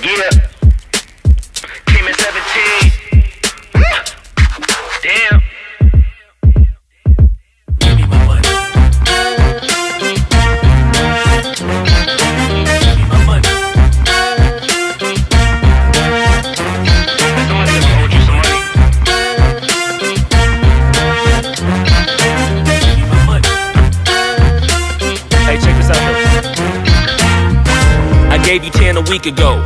Yeah. Came in 17. Damn. Gave you 10 a week ago.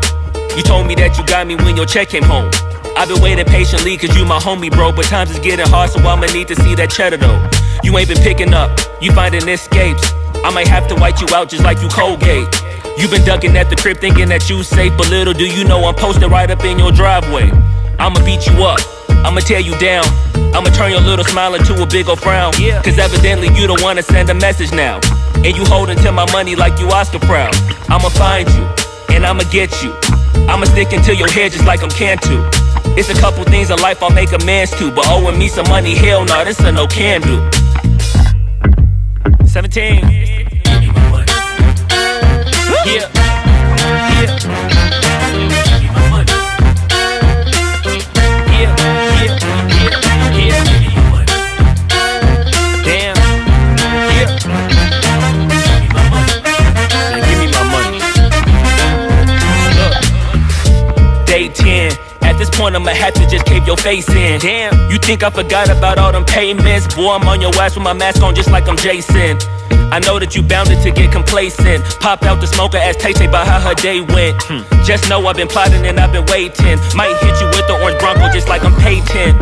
You told me that you got me when your check came home. I've been waiting patiently cause you my homie, bro. But times is getting hard, so I'ma need to see that cheddar though. You ain't been picking up, you finding escapes. I might have to white you out just like you Colgate. You been ducking at the crib thinking that you safe, but little do you know I'm posted right up in your driveway. I'ma beat you up, I'ma tear you down. I'ma turn your little smile into a big ol' frown. Yeah. Cause evidently you don't wanna send a message now. And you holding to my money like you Oscar proud. I'ma find you, and I'ma get you. I'ma stick into your head just like I'm can Cantu. It's a couple things in life I'll make amends to, but owing me some money, hell no, this a no can do. 17. Give me my money. Yeah. Yeah. This point, I'ma have to just cave your face in. Damn, you think I forgot about all them payments? Boy, I'm on your ass with my mask on just like I'm Jason. I know that you bounded to get complacent. Popped out the smoker as Tay Tay about how her day went. Hmm. Just know I've been plotting and I've been waiting. Might hit you with the orange Bronco just like I'm Peyton.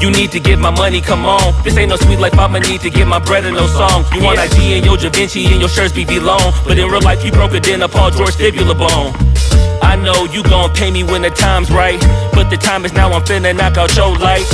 You need to get my money, come on. This ain't no sweet life, I'ma need to get my bread and no song. You want IG and your Da Vinci and your shirts BB long. But in real life, you broke it than a Paul George fibula bone. Know you gon' pay me when the time's right. But the time is now, I'm finna knock out your life.